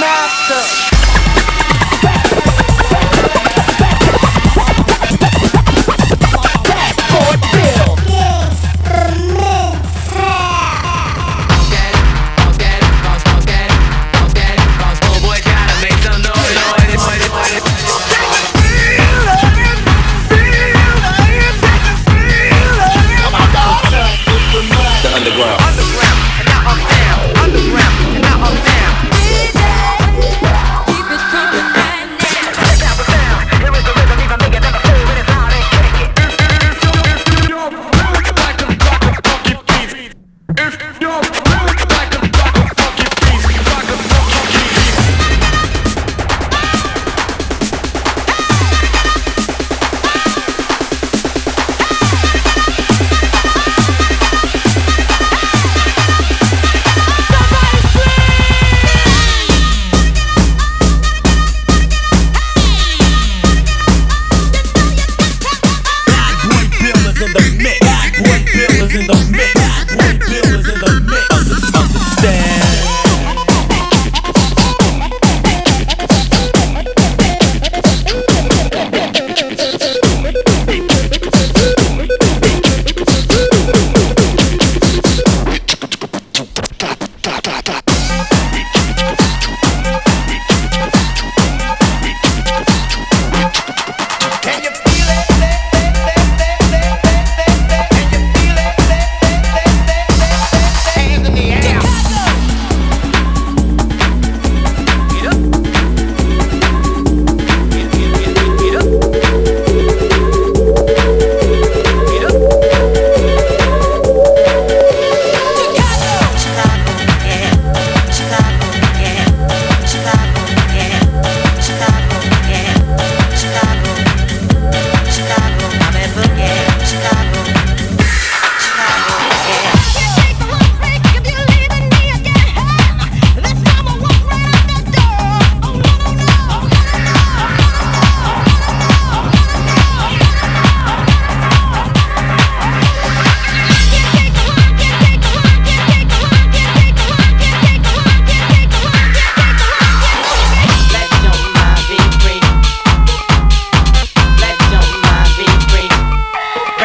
master.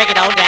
break it.